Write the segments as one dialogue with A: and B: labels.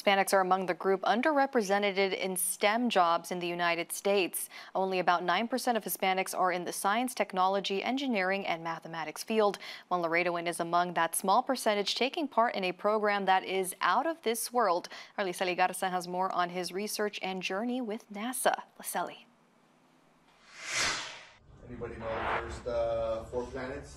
A: Hispanics are among the group underrepresented in STEM jobs in the United States. Only about 9% of Hispanics are in the science, technology, engineering, and mathematics field. One Laredoan is among that small percentage taking part in a program that is out of this world. Arliseli Garza has more on his research and journey with NASA. Liseli.
B: Anybody know the first uh, four planets?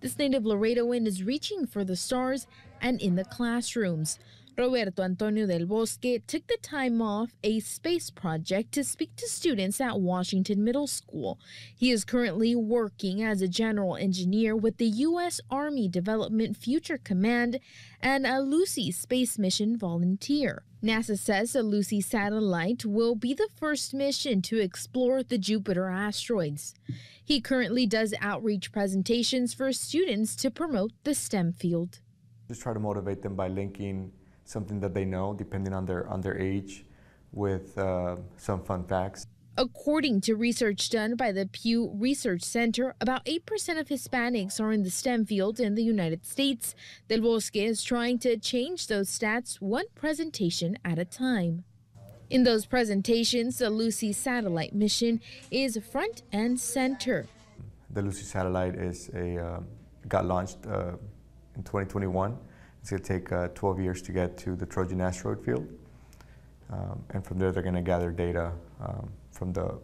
C: This native Laredoan is reaching for the stars and in the classrooms. Roberto Antonio del Bosque took the time off a space project to speak to students at Washington Middle School. He is currently working as a general engineer with the U.S. Army Development Future Command and a Lucy space mission volunteer. NASA says the Lucy satellite will be the first mission to explore the Jupiter asteroids. He currently does outreach presentations for students to promote the STEM field.
D: Just try to motivate them by linking something that they know, depending on their, on their age, with uh, some fun facts.
C: According to research done by the Pew Research Center, about 8% of Hispanics are in the STEM field in the United States. Del Bosque is trying to change those stats one presentation at a time. In those presentations, the Lucy satellite mission is front and center.
D: The Lucy satellite is a uh, got launched uh, in 2021 it's going to take uh, 12 years to get to the Trojan asteroid field. Um, and from there, they're going to gather data um, from the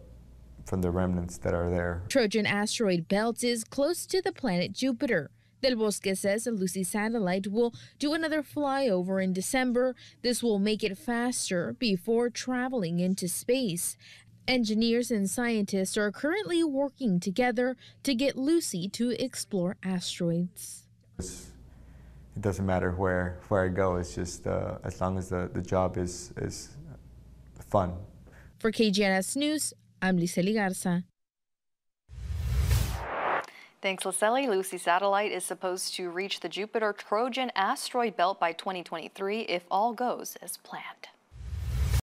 D: from the remnants that are there.
C: Trojan asteroid belt is close to the planet Jupiter. Del Bosque says the Lucy satellite will do another flyover in December. This will make it faster before traveling into space. Engineers and scientists are currently working together to get Lucy to explore asteroids
D: it doesn't matter where where I go. It's just uh, as long as the, the job is is fun.
C: For KGNS News, I'm Liseli Garza.
A: Thanks, Liseli. Lucy Satellite is supposed to reach the Jupiter Trojan asteroid belt by 2023 if all goes as planned.